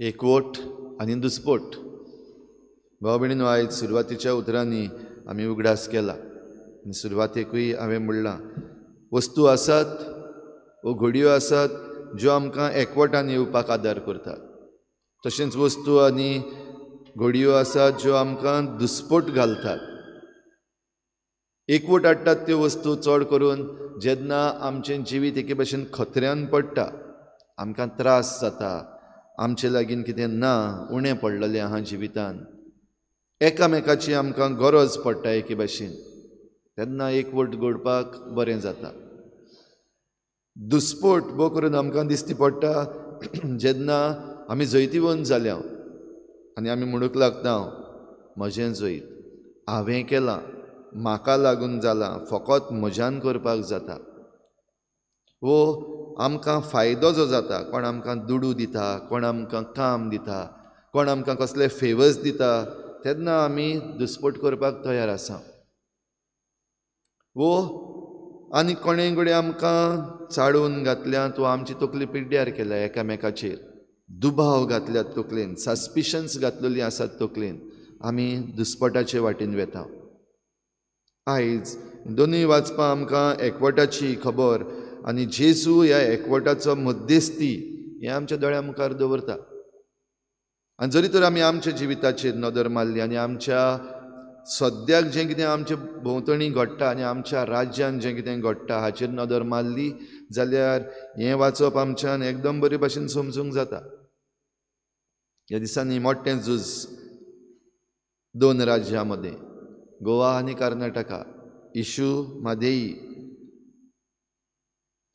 एकवट आनी दुस्पोट. भाव भयणीनो आयज सुरवातीच्या उतरांनी आमी उगडास केला. आनी सुरवातेकूय हांवें म्हणलां वस्तू आसात वो घडयो आसात ज्यो आमकां एकवटान येवपाक आदार करतात. तशेंच वस्तू आनी घडयो आसात ज्यो आमकां दुस्पोट घालतात. एकवट हाडटात त्यो वस्तू चड करून जेन्ना आमचें जिवीत एके भशेन खत्र्यान पडटा. आमकां त्रास जाता. आमचे लागीं कितें ना उणें पडलेलें आहा जिवितान. एकामेकाची आमकां गरज पडटा एके भाशेन. तेन्ना एकवट घडपाक बरें जाता. दुस्पोट बो करून आमकां दिश्टी पडटा जेन्ना आमी जैतिवंत जाल्या आनी आमी म्हणूंक लागता म्हजें जैत हांवें केलां म्हाका लागून जालां फकत म्हज्यान करपाक जाता. वो आमकां फायदो जो जाता कोण आमकां दुडू दिता कोण आमकां काम दिता कोण आमकां कसले फेवर्स दिता तेन्ना आमी दुस्पोट करपाक तयार आसा. वो आनी कोणें कडेन आमकां चाडून घातल्यात वो आमची तकली पिड्ड्यार केल्या एकामेकाचेर. दुबाव घातल्यात तकलेन सस्पिशन्स घातलेलीं आसात तकलेन आमी दुस्पटाचे वाटेन वेता आयज दोनूय वाचपां आमकां एकवटाची खबर आनी जेजू ह्या एकवटाचो मध्यस्थी हें आमच्या दोळ्या मुखार दवरता. आनी जरी तर आमी आमच्या जिविताचेर नदर मारली आनी आमच्या सद्याक जें कितें आमचे भोंवतणी घडटा आनी आमच्या राज्यान जें कितें घडटा हाचेर नदर मारली जाल्यार हें वाचप आमच्यान एकदम बरे भाशेन समजूंक जाता. ह्या दिसांनी मोठें झूज दोन राज्यां मदें गोवा आनी कर्नाटका इशू मादेई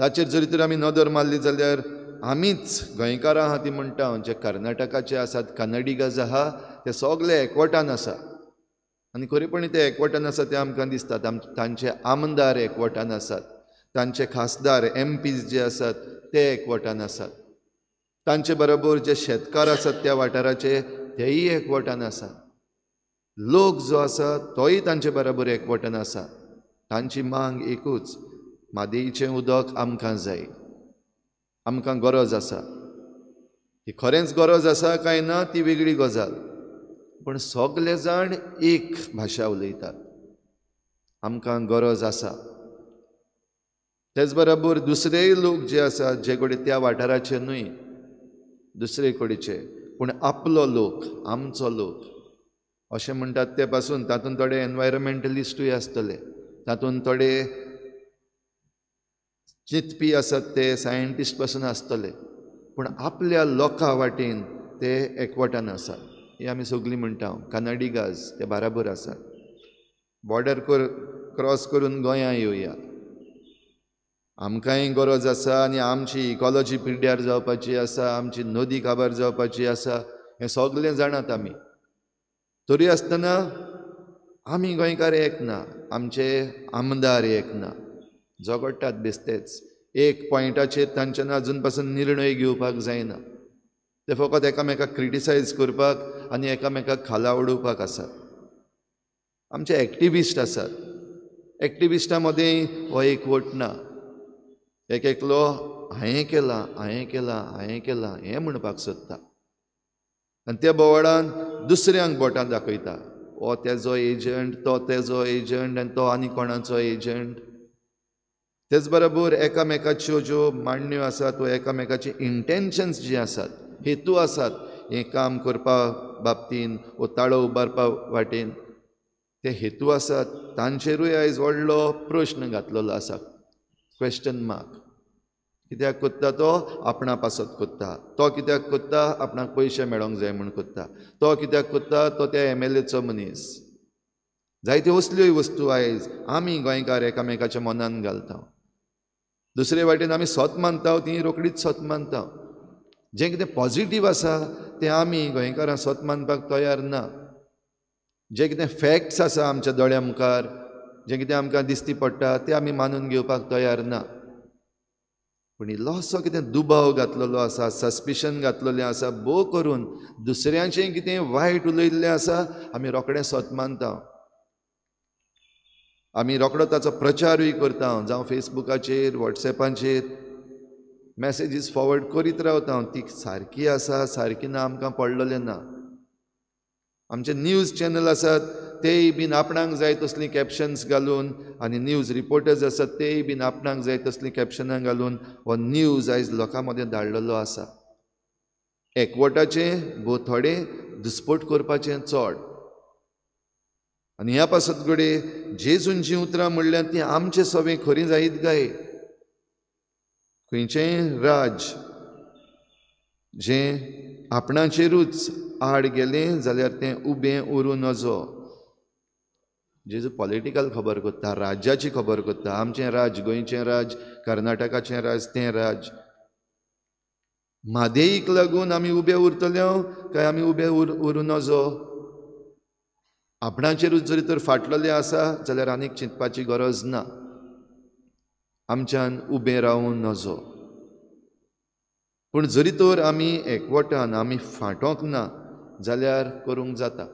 ताचेर जरी तर आमी नदर मारली जाल्यार आमीच गोंयकारां आहा ती म्हणटा जे कर्नाटकाचे आसात कन्नडिगज आहा ते सगळे एकवटान आसा. आनी खरेपणी ते एकवटान आसा ते आमकां दिसता तांचे आमदार एकवटान आसात. तांचे खासदार एम पीज जे आसात ते एकवटान आसात. तांचे बरोबर जे शेतकार आसात त्या वाठाराचे तेय एकवटान आसा लोक जो आसा तोय तांचे बरोबर एकवटान आसा. तांची मांग एकूच. मादयेचें उदक आमकां जाय आमकां गरज आसा ही खरेंच गरज आसा काय ना ती वेगळी गजाल पूण सगळे जाण एक भाशा उलयतात आमकां गरज आसा तेच बरोबर दुसरेय लोक जे आसात जे कडेन त्या वाठाराचे न्हय दुसरे कडेचे पूण आपलो लोक आमचो लोक अशें म्हणटात ते पासून तातूंत थोडे एनवायरमेंटलिस्टूय आसतले तातूंत थोडे चिंतपी आसात ते सायंटिस्टपासून आसतले पूण आपल्या लोकां वाटेन ते एकवटान आसात ही आमी सगळीं म्हणटा कन्नडिगाज ते बाराबर आसात बॉर्डर कर क्रॉस करून गोंया येवया आमकांय गरज आसा आनी आमची इकॉलॉजी पिड्ड्यार जावपाची आसा आमची नदी काबार जावपाची आसा हें सगळें जाणात आमी तरी आसतना आमी गोंयकार एक ना आमचे आमदार एक ना. झगडटात बेस्तेच. एक पॉयंटाचेर तांच्यान अजून पासून निर्णय घेवपाक जायना. ते फकत एकामेकाक क्रिटिसायज करपाक आनी एकामेकाक खाला उडोवपाक आसात. आमचे एक्टिविस्ट आसात. एक्टिविस्टां मदीं हो एकवट ना. एक एकलो हांयें केलां हांवें केलां हांवें केलां हें म्हणपाक सोदता. आनी त्या बोवाडान दुसऱ्यांक बोटां दाखयता. हो तेजो एजंट तो तेजो एजंट आनी तो आनी कोणाचो एजंट. तेच बरोबर एकामेकाच्यो हो ज्यो मांडण्यो आसात वा एकामेकाची इंटेन्शन्स जी आसात हेतू आसात हें काम करपा बाबतीन वो ताळो उबारपा वाटेन ते हेतू आसात. तांचेरूय आयज व्हडलो प्रश्न घातलेलो आसा. क्वेश्चन मार्क कित्याक कोत्ता तो? आपणा पासत कोत्ता तो कित्याक कोत्ता आपणाक पयशे मेळोंक जाय म्हूण कोत्ता तो कित्याक कोत्ता तो त्या एम एल एचो मनीस. जायत्यो असल्योय वस्तू आयज आमी गोंयकार एकामेकाच्या मनान घालता दुसरे वाटेन आमी सोत मानता ती रोकडीच सोत मानता जें कितें पॉजिटीव आसा तें आमी गोंयकारां सोत मानपाक तयार ना. जे कितें फॅक्ट्स आसा आमच्या दोळ्या मुखार जें कितें आमकां दिश्टी पडटा तें आमी मानून घेवपाक तयार ना. पूण इल्लोसो हो कितें दुबाव घातलेलो आसा सस्पिशन घातलेलें आसा भोव करून दुसऱ्यांचें कितें वायट उलयल्लें आसा आमी रोखडें सोत मानता आमी रोखडो ताचो प्रचारूय करता जावं फेसबुकाचेर वॉट्सॅपाचेर मॅसेजीस फॉवर्ड करीत रावता हांव ती सारकी आसा सारकी ना आमकां पडलेलें ना. आमचे न्यूज चॅनल आसात तेय बीन आपणाक जाय तसलीं कॅप्शन्स घालून आनी न्यूज रिपोर्टर्स आसात तेय बीन आपणाक जाय तसलीं कॅप्शनां घालून हो न्यूज आयज लोकां मदें धाडलेलो आसा एकवटाचें भोव थोडे दुस्पट करपाचें चड. आनी ह्या पासत घडये जेजून उतरां म्हणल्यार ती आमचे सवें खरी जायत काय खंयचेंय राज जें आपणाचेरूच आड गेलें जाल्यार तें उबें उरूं नजो. जेजू पॉलिटिकल खबर कोत्ता राज्याची खबर कोत्ता आमचें राज गोंयचें राज कर्नाटकाचें राज तें राज. म्हादेईक लागून आमी उबे उरतले काय आमी उबे उर उरूं नजो? आपणाचेरूच जरी तर फाटलेले आसा जाल्यार आनीक चिंतपाची गरज ना. आमच्यान उबें रावूं नजो. पूण जरी तर आमी एकवटान आमी फाटोंक ना जाल्यार करूंक जाता.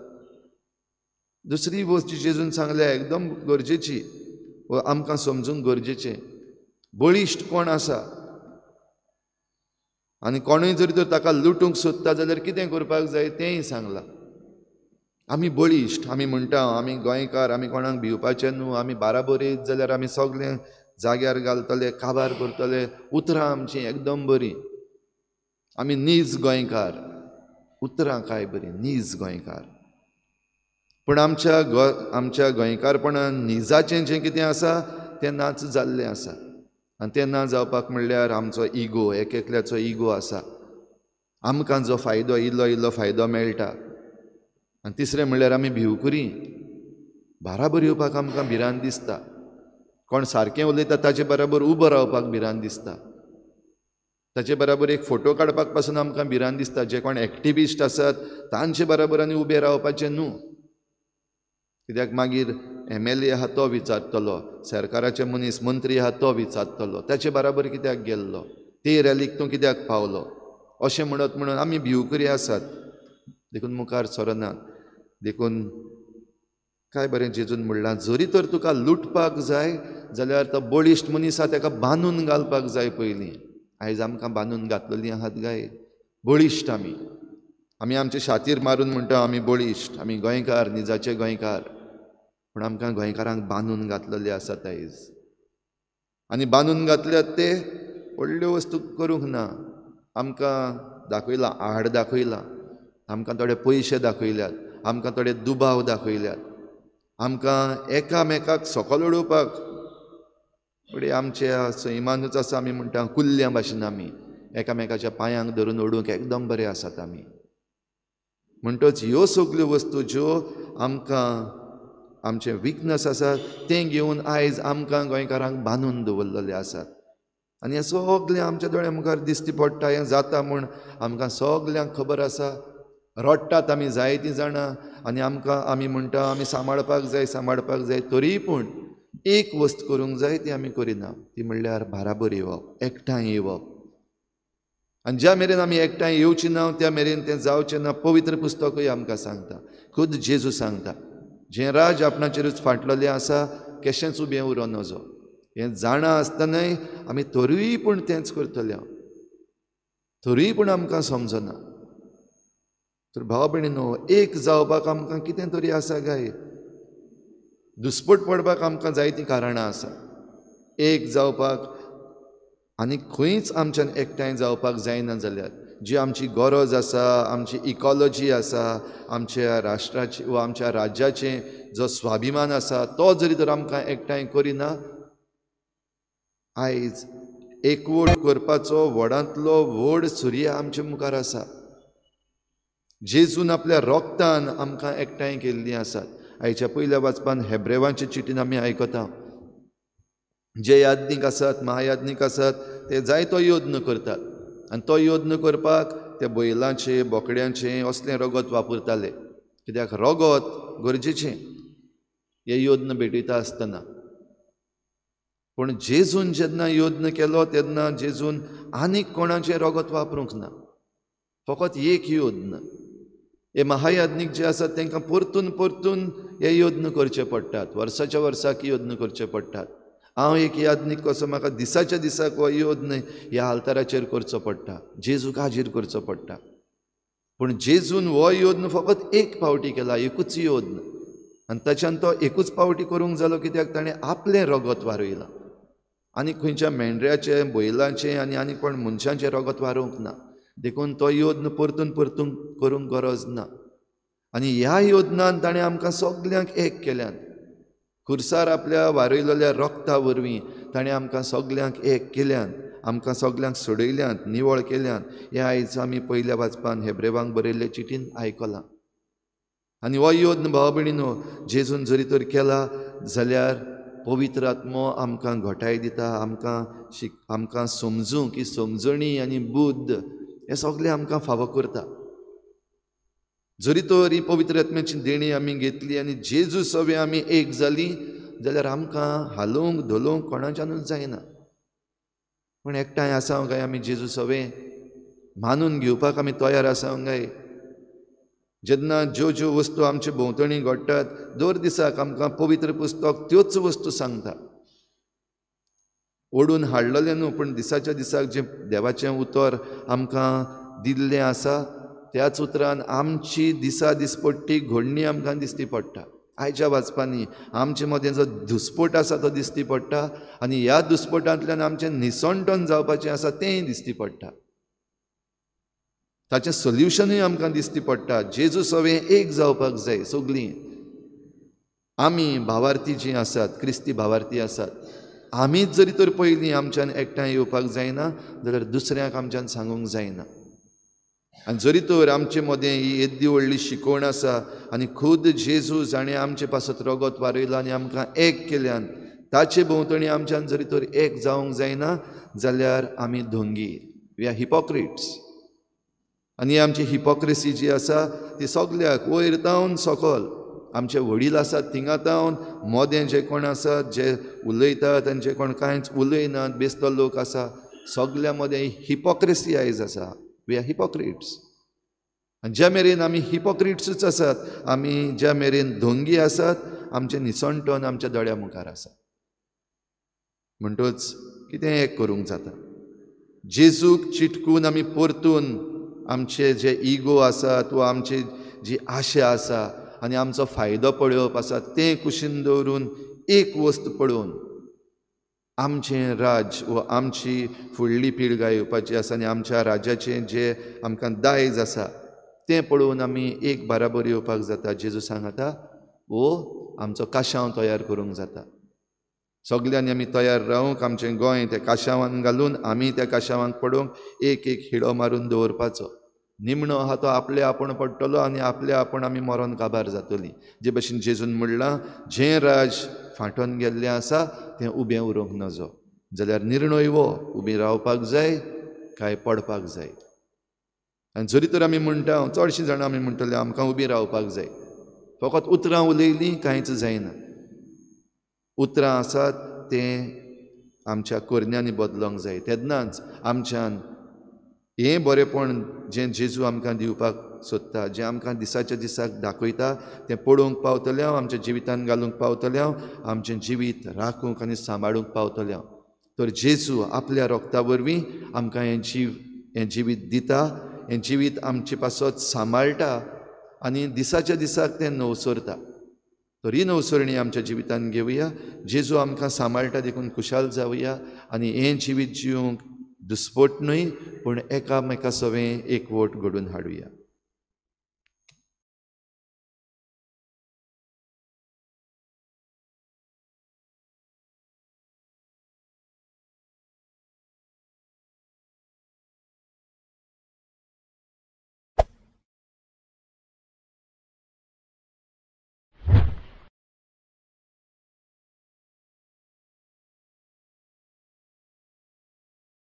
दुसरी गोश्ट जेजून सांगल्या एकदम गरजेची व आमकां समजूंक गरजेचें. बळिश्ट कोण आसा? आनी कोणूय जरी तर ताका लुटूंक सोदता जाल्यार कितें करपाक जाय तेंय सांगलां. आमी बळिश्ट आमी म्हणटा आमी गोंयकार आमी कोणाक भिवपाचें न्हू आमी बारा येत जाल्यार आमी सगळें जाग्यार घालतले काबार करतले उतरां आमचीं एकदम बरीं. आमी नीज गोंयकार. उतरां काय बरीं नीज गोंयकार. पूण आमच्या गो आमच्या गोंयकारपणान निजाचें जें कितें आसा तें नाच जाल्लें आसा. आनी तें ना जावपाक म्हणल्यार आमचो इगो एक एकल्याचो इगो आसा. आमकां जो फायदो इल्लो इल्लो फायदो मेळटा आनी तिसरें म्हणल्यार आमी भिवकुरी बाराबर येवपाक आमकां भिरांत दिसता. कोण सारकें उलयता ताचे बराबर उबो रावपाक भिरांत दिसता. ताचे बराबर एक फोटो काडपाकपासून आमकां भिरांत दिसता. जे कोण एक्टिविस्ट आसात तांचे बराबर आनी उबे रावपाचें न्हू. कित्याक मागीर एम एल ए आहा तो विचारतलो सरकाराचे मनीस मंत्री आहा तो विचारतलो. ताचे बराबर कित्याक गेल्लो? ते रॅलीक तूं कित्याक पावलो? अशें म्हणत म्हणून आमी भिवकरी आसात. देखून मुखार सरनात देखून काय बरें जेजून म्हणलां जरी तर तुका लुटपाक जाय जाल्यार तो बळिश्ट मनीस आहा ताका बांदून घालपाक जाय पयलीं. आयज आमकां बांदून घातलेलीं आहात गाय. बळिश्ट आमी. आमी आमचे छातीर मारून म्हणटा आमी बळिश्ट आमी गोंयकार निजाचे गोंयकार. पूण आमकां गोंयकारांक बांदून घातलेले आसात आयज. आनी बांदून घातल्यात ते व्हडल्यो वस्तू करूंक ना. आमकां दाखयलां आड दाखयलां. आमकां थोडे पयशे दाखयल्यात. आमकां थोडे दुबाव दाखयल्यात. आमकां एकामेकाक सकल उडोवपाक. फुडें आमच्या सैमानूच आसा आमी म्हणटा कुल्ल्या भाशेन आमी. एकामेकाच्या पांयांक धरून ओडूंक एकदम बरे आसात आमी. म्हणटच ह्यो सगल्यो वस्तू ज्यो आमकां आमचे विकनस आसात तें घेवन आयज आमकां गोंयकारांक बांदून दवरलेले आसात. आनी हें सगलें आमच्या दोळ्या मुखार दिश्टी पडटा हें जाता म्हूण आमकां सगल्यांक खबर आसा. रडटात आमी जायतीं जाणां आनी आमकां आमी म्हणटा आमी सांबाळपाक जाय सांबाळपाक जाय तरी पूण एक वस्त करूंक जाय ती आमी करिना. ती म्हणल्यार बाराबर येवप एकठांय येवप. आनी ज्या मेरेन आमी एकठांय येवची ना त्या मेरेन तें जावचें ना पवित्र पुस्तकूय आमकां सांगता. खुद जेजू सांगता जें राज आपणाचेरूच फाटलेलें आसा केशेंच उबें उरो नजो. हें जाणा आसतनाय आमी तरीय पूण तेंच करतले तरीय पूण आमकां समजना. तर भाव भयणीनो एक जावपाक आमकां कितें तरी आसा काय? दुस्पट पडपाक आमकां जायतीं कारणां आसा एक जावपाक आनी खंयच आमच्यान एकठांय जावपाक जायना जाल्यार जी आमची गरज आसा आमची इकॉलॉजी आसा आमच्या राष्ट्राची वा आमच्या राज्याचें जो स्वाभिमान आसा तो जरी तर आमकां एकठांय करिना आयज एकवट करपाचो व्हडांतलो व्हड सूर्य आमच्या मुखार आसा. जेजून आपल्या रोगतान आमकां एकठांय केल्लीं आसात. आयच्या पयल्या वाचपान हेब्रेवांचे चिटीन आमी आयकता जे याज्ञीक आसात महायाज्ञीक आसात ते जायतो योद्न करतात. आनी तो योद्न करपाक ते बैलांचे बोकड्यांचे असलें रगत वापरताले. कित्याक? रगत गरजेचें. हे योद्न भेटयता आसतना. पूण जेजून जेन्ना योद्न केलो तेन्ना जेजून आनीक कोणाचें रगत वापरूंक ना. फकत एक योद्न हे महायाज्ञीक जे आसात तांकां परतून परतून हे यत्न करचे पडटात वर्साच्या वर्साक यत्न करचे पडटात हांव एक यादनीक कसो म्हाका दिसाच्या दिसाक हो यत्न ह्या आल्ताराचेर करचो पडटा. जेजूक हाजीर करचो पडटा. पूण जेजून हो योद्न फकत एक पावटी केला एकूच योद्न आनी ताच्यान तो एकूच पावटी करूंक जालो कित्याक? ताणें आपलें रगत वारयलां. आनी खंयच्या मेंढऱ्याचें बैलांचें आनी आनी कोण मनशांचें रगत वारोवंक ना. देखून तो योद्न परतून परतून करूंक गरज ना. आनी ह्या योजनान ताणें आमकां सगल्यांक एक केल्यान खुर्सार आपल्या वारयलेल्या रक्ता वरवीं ताणें आमकां सगल्यांक एक केल्यान आमकां सगल्यांक सोडयल्यांत निवळ केल्यान हें आयज आमी पयल्या वाचपान हेब्रेवांक बरयल्ले चिटीन आयकलां. आनी हो योद्न भाव भयणीनो जेजून जरी तर केला जाल्यार पवित्र आत्मो आमकां घटाय दिता. आमकां शिक आमकां समजूं की समजणी आनी बुद्ध हें सगळें आमकां फावो करता. जरी तर ही पवित्र आत्म्याची देणी आमी घेतली आनी जेजू सवे आमी एक जाली जाल्यार आमकां हालोवंक धोलोवंक कोणाच्यानूच जायना. पूण एकठांय आसा काय आमी जेजू सवे मानून घेवपाक आमी तयार आसा काय? जेन्ना ज्यो ज्यो वस्तू आमचे भोंवतणी घडटात दर दिसाक आमकां पवित्र पुस्तक त्योच वस्तू सांगता. ओडून हाडलेलें न्हू पूण दिसाच्या दिसाक जें देवाचें उतर आमकां दिल्लें आसा त्याच उतरान आमची दिसा दिसपट्टी घडणी आमकां दिसती पडटा. आयच्या वाचपांनी आमचे मदें जो दुस्पट आसा तो दिसती पडटा आनी ह्या दुस्पटांतल्यान आमचें निसंटन जावपाचें आसा तेंय दिसती पडटा. ताचें सोल्युशनूय आमकां दिसती पडटा. जेजू सवें एक जावपाक जाय सगलीं. आमी भावार्थी जीं आसात क्रिस्ती भावार्थी आसात आमीच जरी तर पयलीं आमच्यान एकठांय येवपाक जायना जाल्यार दुसऱ्यांक आमच्यान सांगूंक जायना. आनी जरी तर आमचे मदें ही येद्दी व्हडली शिकवण आसा आनी खुद जेजू जाणें आमचे पासत रगत वारयलां आनी आमकां एक केल्यान ताचे भोंवतणी आमच्यान जरी तर एक जावंक जायना जाल्यार आमी धोंगी. We R hypocrites. आनी आमची हिपोक्रेसी जी आसा ती सगल्याक वयर तावन सकल आमचे वडील आसात थिंगा तावन मोदें जे कोण आसात जे उलयतात आनी जे कोण कांयच उलयनात बेस्तो लोक आसा सगल्या मदें हिपोक्रेसी आयज आसा. वी आर हिपोक्रिट्स आनी ज्या मेरेन आमी हिपोक्रिट्सूच आसात आमी ज्या मेरेन धोंगी आसात आमचें निसंटन आमच्या दोळ्या मुखार आसा. म्हणटच कितें एक करूंक जाता. जेजूक चिटकून आमी परतून आमचे जे इगो आसात वा आमची जी आशा आसा आनी आमचो फायदो पळोवप आसा तें कुशीन दवरून एक वस्त पळोवन आमचें राज व आमची फुडली पिळगा येवपाची आसा आनी आमच्या राज्याचें जें आमकां दायज आसा तें पळोवन आमी एक बाराबर येवपाक जाता. जेजू सांगता वो आमचो काशांव तयार करूंक जाता. सगल्यांनी आमी तयार रावूंक आमचें गोंय त्या काशांवान घालून आमी त्या काशांवांक पडोवंक एक एक हिडो मारून दवरपाचो. निमणो आहा तो आपले आपूण पडटलो आनी आपले आपूण आमी मरोन काबार जातली. जे भशेन जेजून म्हणलां जें राज फांटोन गेल्लें आसा तें उबें उरोंक नजो जाल्यार निर्णय वो उबें रावपाक जाय काय पडपाक जाय. आनी जरी तर आमी म्हणटा चडशीं जाणां आमी म्हणटले आमकां उबीं रावपाक जाय. फकत उतरां उलयलीं कांयच जायना. उतरां आसात तें आमच्या कोरन्यांनी बदलोंक जाय. तेन्नाच आमच्यान हें बरेंपण जें जेजू आमकां दिवपाक सोदता जें आमकां दिसाच्या दिसाक दाखयता तें पडोवंक पावतलें हांव आमच्या जिवितान घालूंक पावतलें हांव आमचें जिवीत राखूंक आनी सांबाळूंक पावतलें हांव तर जेजू आपल्या रोगता वरवीं आमकां हें जीव हें जिवीत दिता हें जिवीत आमचे पासत सांबाळटा आनी दिसाच्या दिसाक तें नवसरता. तर ही नवसरणी आमच्या जिवितान घेवया जेजू आमकां सांबाळटा देखून खुशाल जावया आनी हें जिवीत जिवंक दुस्पोट न्हय पूण एकामेका सवें एकवट घडून हाडुया.